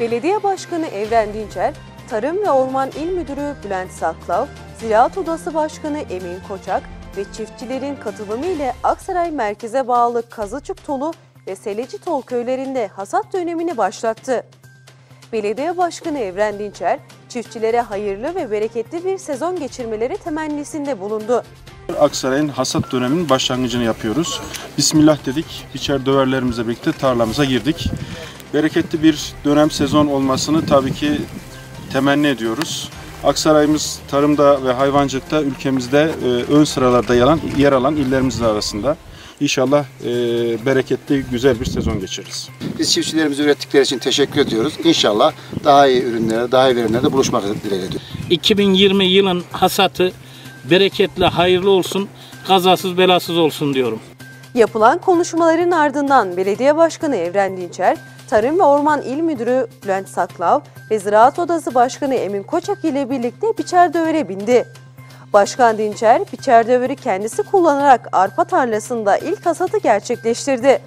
Belediye Başkanı Evren Dinçer, Tarım ve Orman İl Müdürü Bülent Saklav, Ziraat Odası Başkanı Emin Koçak ve çiftçilerin katılımı ile Aksaray merkeze bağlı Kazıcık Tolu ve Seleci Tol köylerinde hasat dönemini başlattı. Belediye Başkanı Evren Dinçer, çiftçilere hayırlı ve bereketli bir sezon geçirmeleri temennisinde bulundu. Aksaray'ın hasat döneminin başlangıcını yapıyoruz. Bismillah dedik, biçer döverlerimizle birlikte tarlamıza girdik. Bereketli bir dönem sezon olmasını tabii ki temenni ediyoruz. Aksaray'ımız tarımda ve hayvancılıkta ülkemizde e, ön sıralarda yer alan, yer alan illerimizin arasında. İnşallah e, bereketli, güzel bir sezon geçiririz. Biz çiftçilerimize ürettikleri için teşekkür ediyoruz. İnşallah daha iyi ürünlere, daha iyi verimlerde buluşmak dileğiyle. 2020 yılın hasatı bereketli, hayırlı olsun, kazasız belasız olsun diyorum. Yapılan konuşmaların ardından Belediye Başkanı Evren Dinçer, Tarım ve Orman İl Müdürü Bülent Saklav ve Ziraat Odası Başkanı Emin Koçak ile birlikte biçer dövere bindi. Başkan Dinçer, biçer döveri kendisi kullanarak arpa tarlasında ilk hasatı gerçekleştirdi.